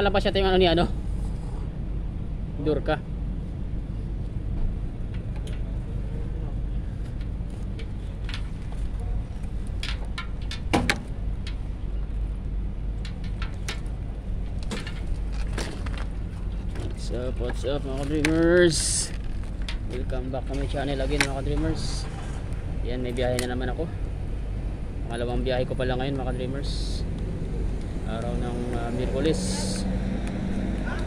Nakalabas yata yung ano ni ano. Durka. What's up, what's up mga ka-dreamers? Welcome back to my channel again mga ka-dreamers. Yan, may biyahe na naman ako. Pangalawang biyahe ko pala ngayon mga ka-dreamers. Araw ng uh, Miyerkules.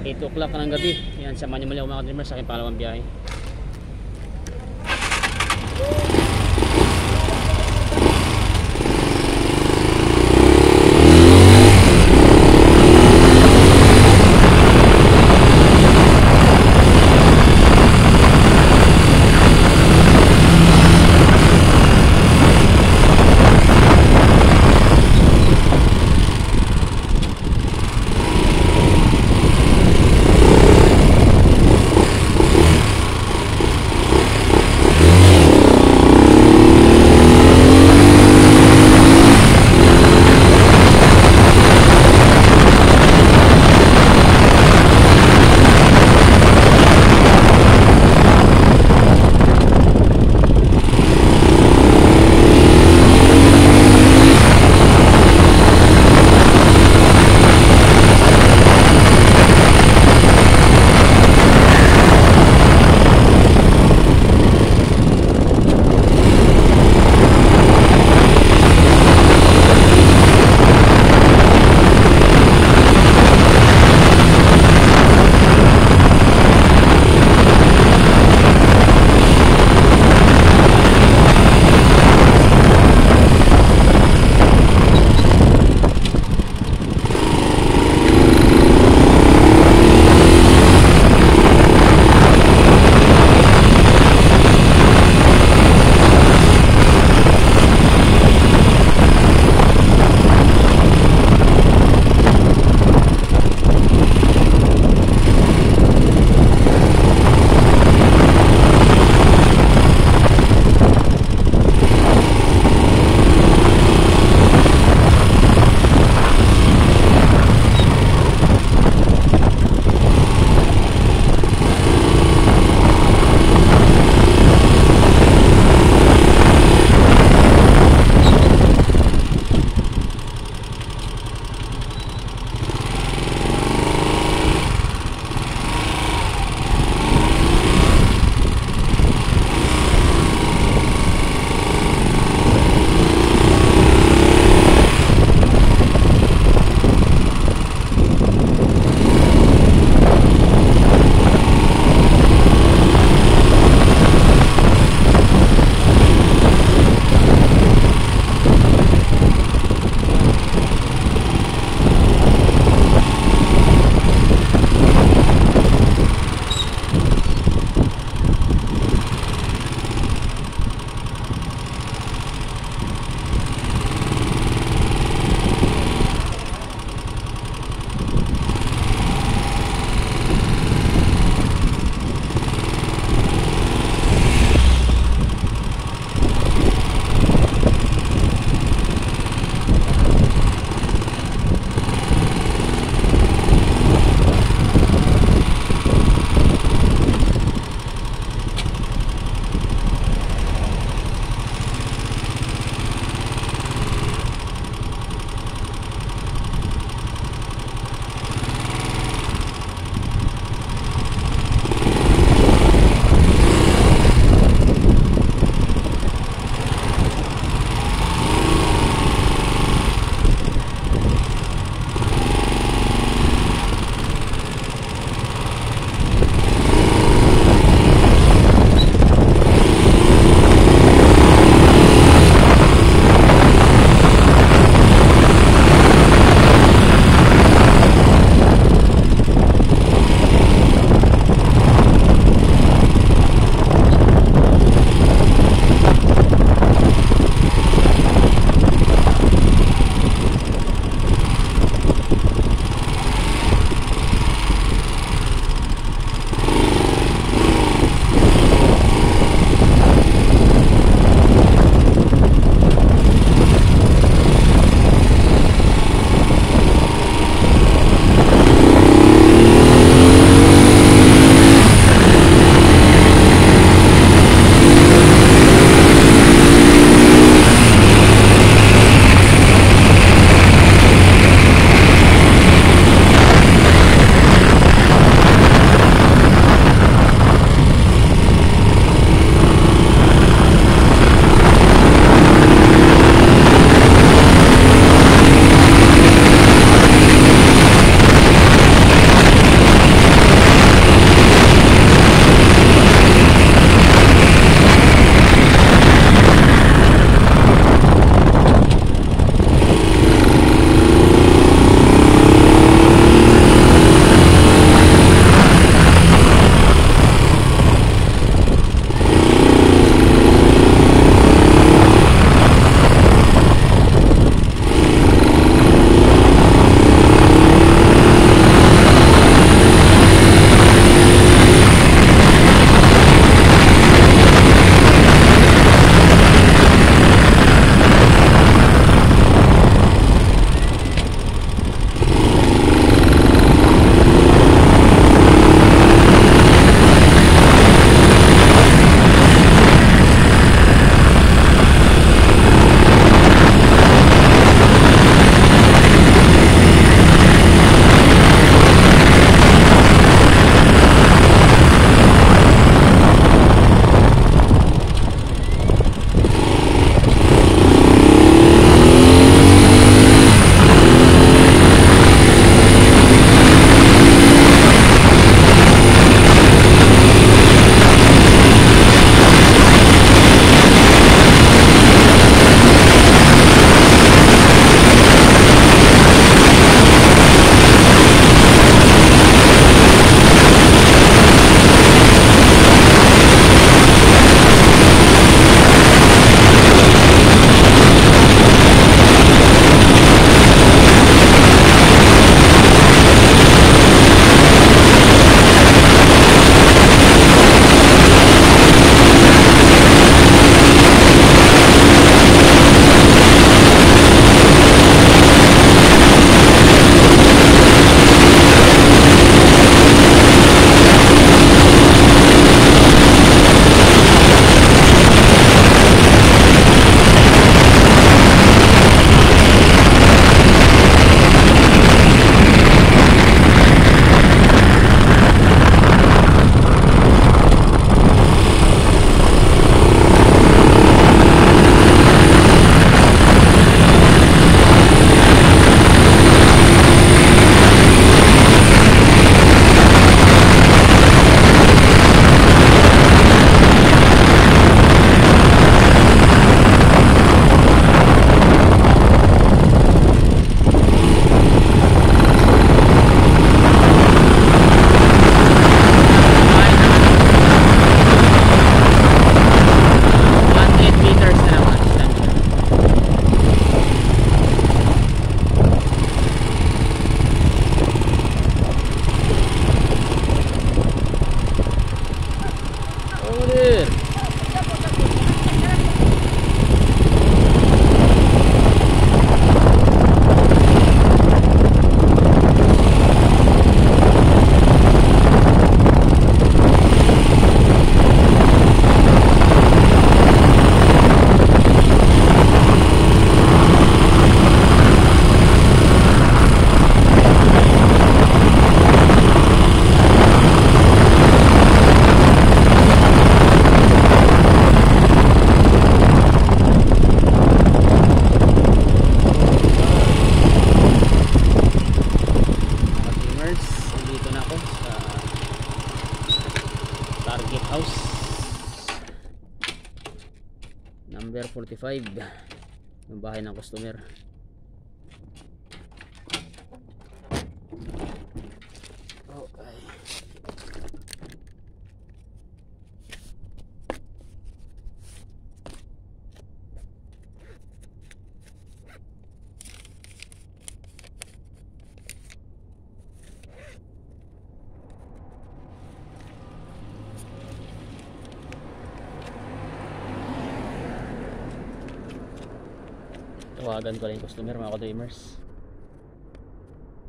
8 o'clock ng gabi. Yan, samahan niyo muli ako mga ka-dreamers sa aking pangalawang biyahe. Yung bahay ng customer okay tawagan ko lang yung customer mga ka-dreamers.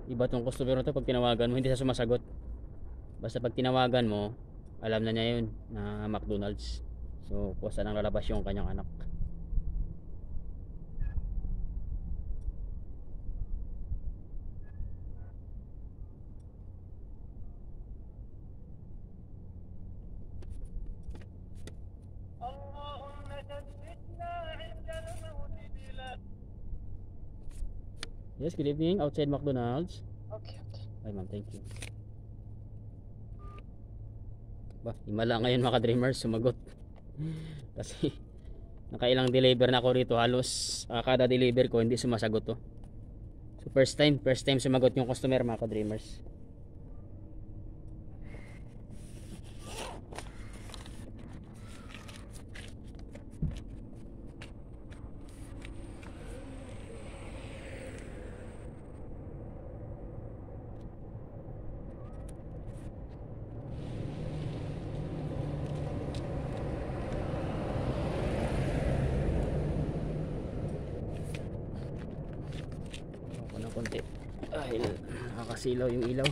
Iba tong customer na to pag tinawagan mo hindi siya sumasagot. Basta pag tinawagan mo alam na niya yun na McDonald's. So kusa nang lalabas yung kanyang anak Yes, good evening. Outside McDonald's. Okay. Ay, ma'am. Thank you. Ba, himala ngayon mga dreamers sumagot. Kasi nakailang deliver na ako rito halos uh, kada deliver ko hindi sumasagot to. So first time, first time sumagot yung customer mga dreamers nakakasilaw yung ilaw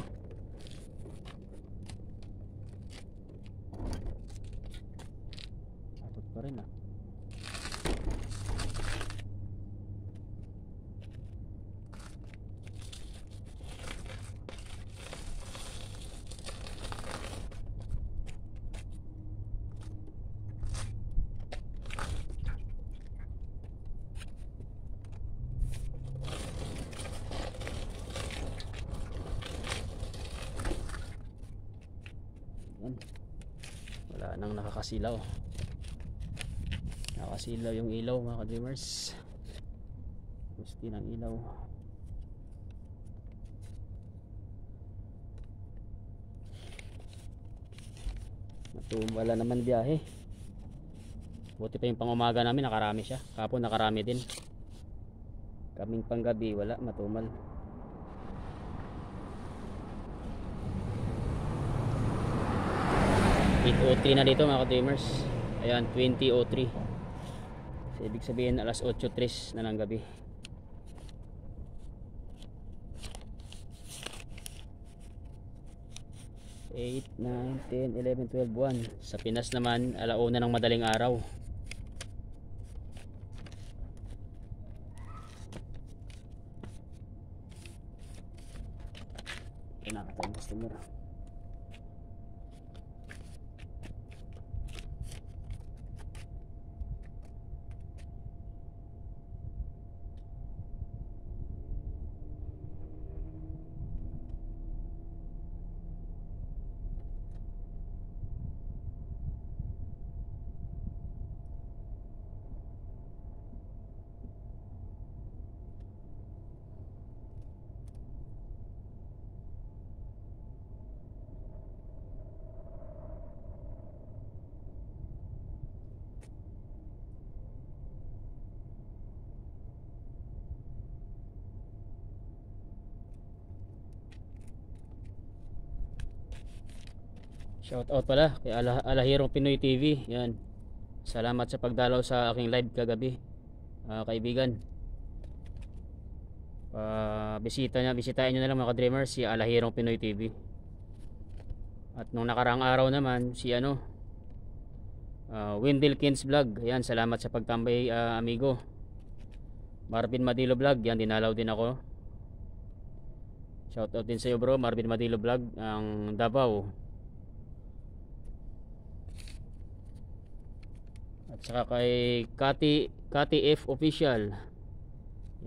abot pa rin ah Yan. Wala nang nakakasilaw. Nakakasilaw yung ilaw mga ka-dreamers. Gusti ng ilaw. Natumbala naman biyahe. Buti pa yung pangumaga namin nakarami siya. Kapon nakarami din. Kaming panggabi wala matumal. O na dito mga ka-dreamers. Ayan 20.03 so, ibig sabihin alas 8.03 na ng gabi. Eight, nine, ten, eleven, twelve, one. Sa Pinas naman alauna ng madaling araw. Pinakata yung customer Shout out pala kay Ala Alahirong Pinoy TV. Yan. Salamat sa pagdalaw sa aking live kagabi. Ah, kaibigan. Pa bisita niya, bisitahin niyo na lang mga ka-dreamer si Alahirong Pinoy TV. At nung nakarang araw naman si ano uh, Wendell Kins Vlog. Yan, salamat sa pagtambay ah, amigo. Marvin Madilo Vlog, yan dinalaw din ako. Shout out din sa iyo bro, Marvin Madilo Vlog, ang Davao. Saka kay Kati, Kati F Official.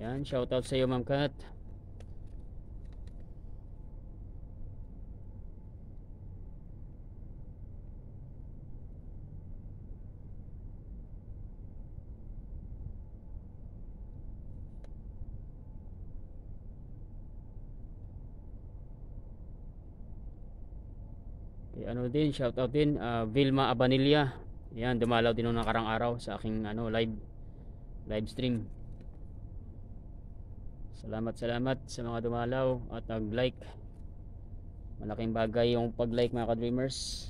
Yan, shoutout sa iyo Ma'am Kat. Okay, ano din, shoutout din, uh, Vilma Abanilla. Yan, dumalaw din nung nakarang araw sa aking ano live live stream. Salamat salamat sa mga dumalaw at nag-like. Malaking bagay yung pag-like mga ka-dreamers.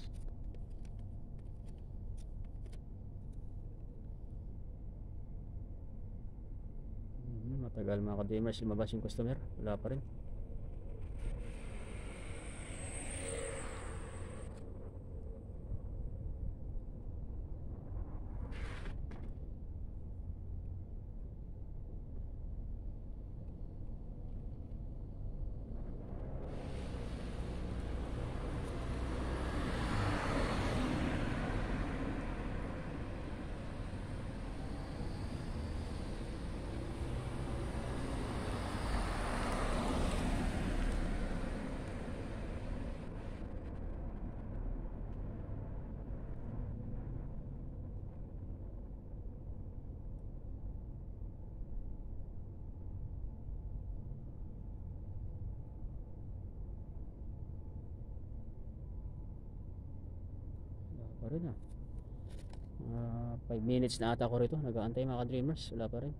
Mhm, Matagal mga ka-dreamers lumabas yung customer. Wala pa rin. Wala pa rin ah. 5 minutes na ata ako rito. Nag-aantay mga ka-dreamers. Wala pa rin.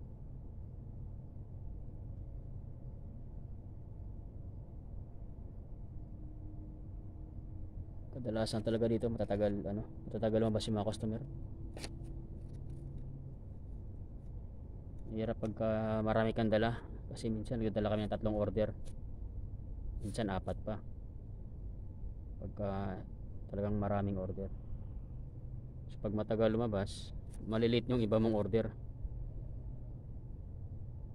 Kadalasan talaga dito matatagal ano, matatagal lumabas yung mga customer. Hirap pagka marami kang dala kasi minsan nagdala kami ng tatlong order. Minsan apat pa. Pagka talagang maraming order. Pag matagal lumabas, malilit yung iba mong order.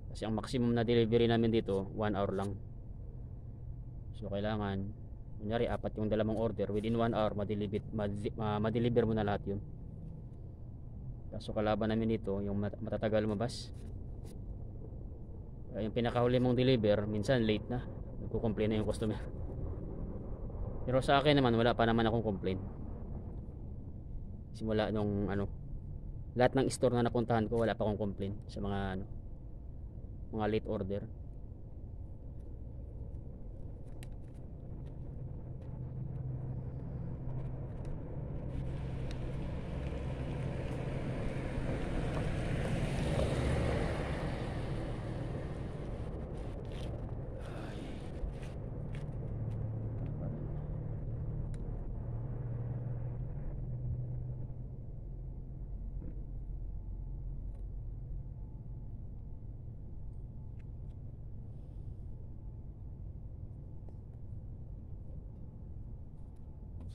Kasi ang maximum na delivery namin dito, 1 hour lang. So kailangan, kunyari apat yung dala mong order, within 1 hour, madeliver, madeliver mo na lahat yun. Kaso kalaban namin dito, yung mat- matatagal lumabas. Yung pinakahuli mong deliver, minsan late na. Nagko-complain na yung customer. Pero sa akin naman, wala pa naman akong complain. Simula nung ano, lahat ng store na napuntahan ko, wala pa akong complain sa mga ano, mga late order.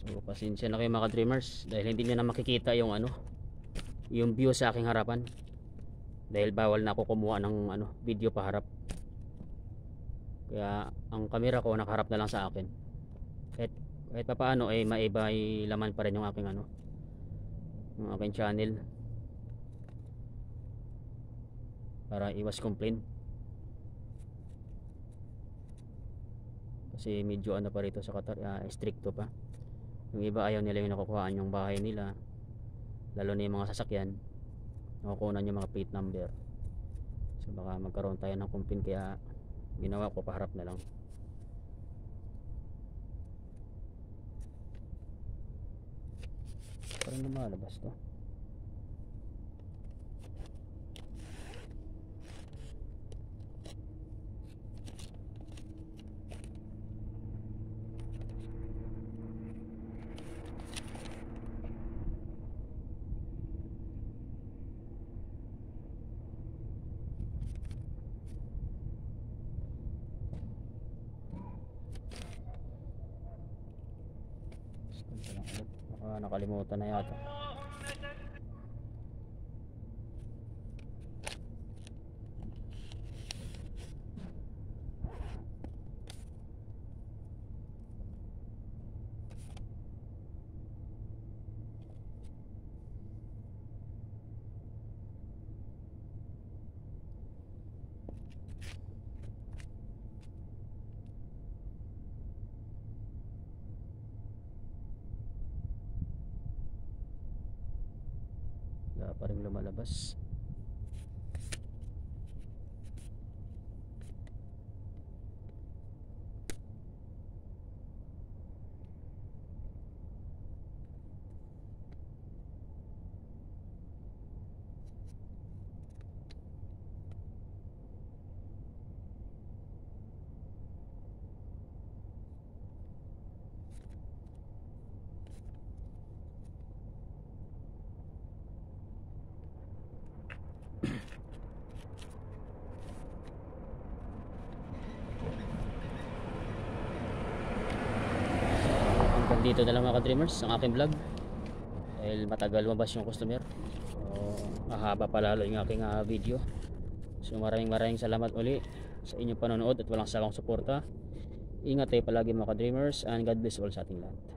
So pasensya na kayo mga dreamers dahil hindi nyo na makikita yung ano yung view sa aking harapan. Dahil bawal na ako kumuha ng ano video pa harap kaya ang camera ko nakaharap na lang sa akin. Kahit, kahit pa paano eh maiba ay laman pa rin yung aking ano yung aking channel. Para iwas complain kasi medyo ano pa rito sa Qatar ah, stricto pa yung iba ayaw nila yung nakukuhaan yung bahay nila. Lalo na yung mga sasakyan. Nakukunan yung mga plate number. So baka magkaroon tayo ng complaint kaya ginawa ko paharap na lang. Parang lumalabas to nakalimutan na yata wala pa rin lumalabas dito na lang mga ka-dreamers ang aking vlog. Dahil matagal mabas yung customer. So mahaba pa lalo yung aking ah, video. So maraming maraming salamat uli sa inyong panonood at walang sawang suporta. Ingat tayo palagi mga ka-dreamers and God bless all sa ating lahat